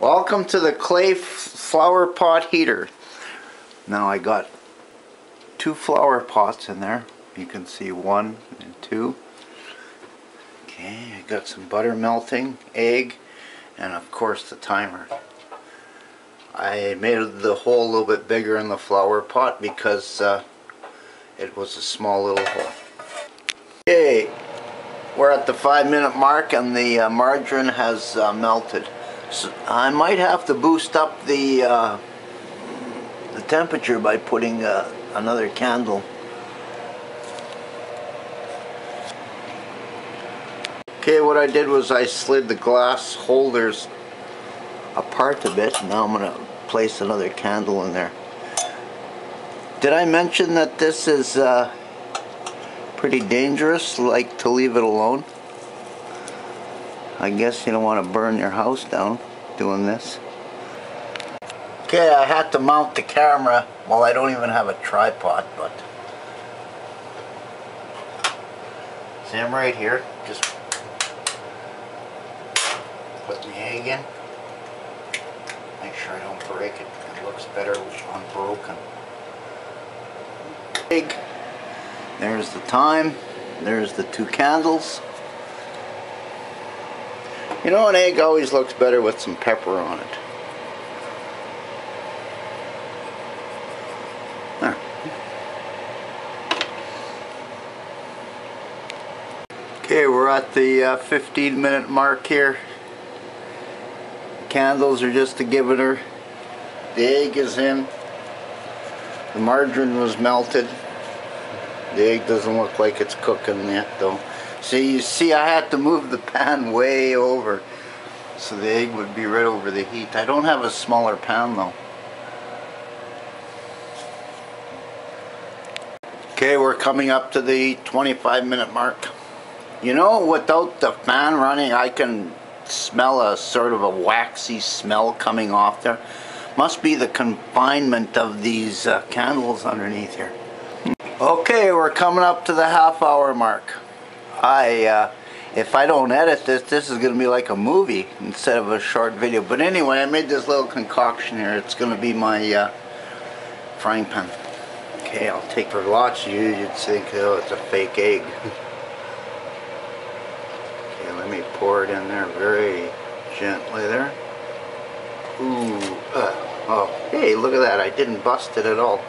Welcome to the clay flower pot heater. Now I got two flower pots in there. You can see one and two. Okay, I got some butter melting, egg, and of course the timer. I made the hole a little bit bigger in the flower pot because uh, it was a small little hole. Okay, we're at the five minute mark and the uh, margarine has uh, melted. So I might have to boost up the uh, the temperature by putting uh, another candle. Okay, what I did was I slid the glass holders apart a bit. Now I'm going to place another candle in there. Did I mention that this is uh, pretty dangerous, like to leave it alone? I guess you don't want to burn your house down doing this. Okay, I had to mount the camera. Well, I don't even have a tripod, but... See, I'm right here. Just put the egg in. Make sure I don't break it. It looks better unbroken. Egg. There's the time. There's the two candles. You know, an egg always looks better with some pepper on it. Okay, we're at the uh, 15 minute mark here. The candles are just to give it her. The egg is in. The margarine was melted. The egg doesn't look like it's cooking yet though. See, you see I had to move the pan way over so the egg would be right over the heat. I don't have a smaller pan though. Okay, we're coming up to the 25 minute mark. You know, without the fan running, I can smell a sort of a waxy smell coming off there. Must be the confinement of these uh, candles underneath here. Okay, we're coming up to the half hour mark. I, uh, if I don't edit this, this is going to be like a movie instead of a short video. But anyway, I made this little concoction here. It's going to be my uh, frying pan. Okay, I'll take for lots of you, you'd think, oh, it's a fake egg. okay, let me pour it in there very gently there. Ooh, uh, oh, hey, look at that. I didn't bust it at all.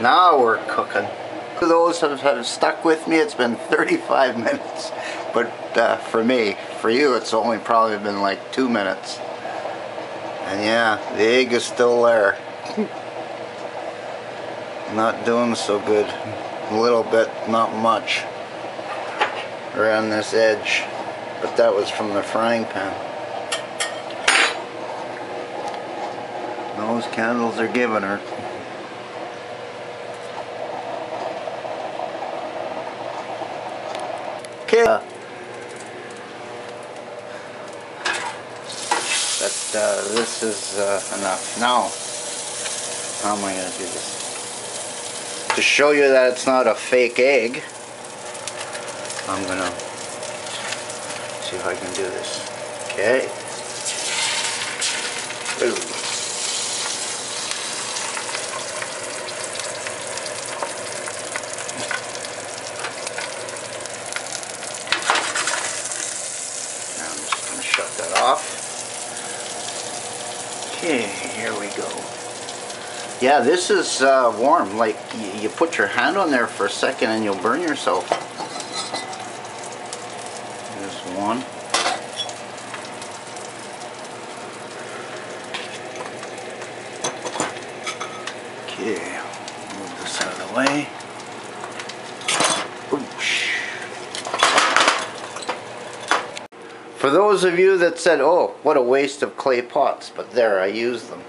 Now we're cooking. For those that have stuck with me, it's been 35 minutes. But uh, for me, for you, it's only probably been like two minutes. And yeah, the egg is still there. not doing so good. A little bit, not much. Around this edge. But that was from the frying pan. Those candles are giving her. But uh, this is uh, enough. Now, how am I going to do this? To show you that it's not a fake egg, I'm going to see if I can do this. Okay. Ooh. Okay, here we go. Yeah, this is uh, warm. Like, you put your hand on there for a second and you'll burn yourself. There's one. Okay, move this out of the way. For those of you that said, oh, what a waste of clay pots, but there, I use them.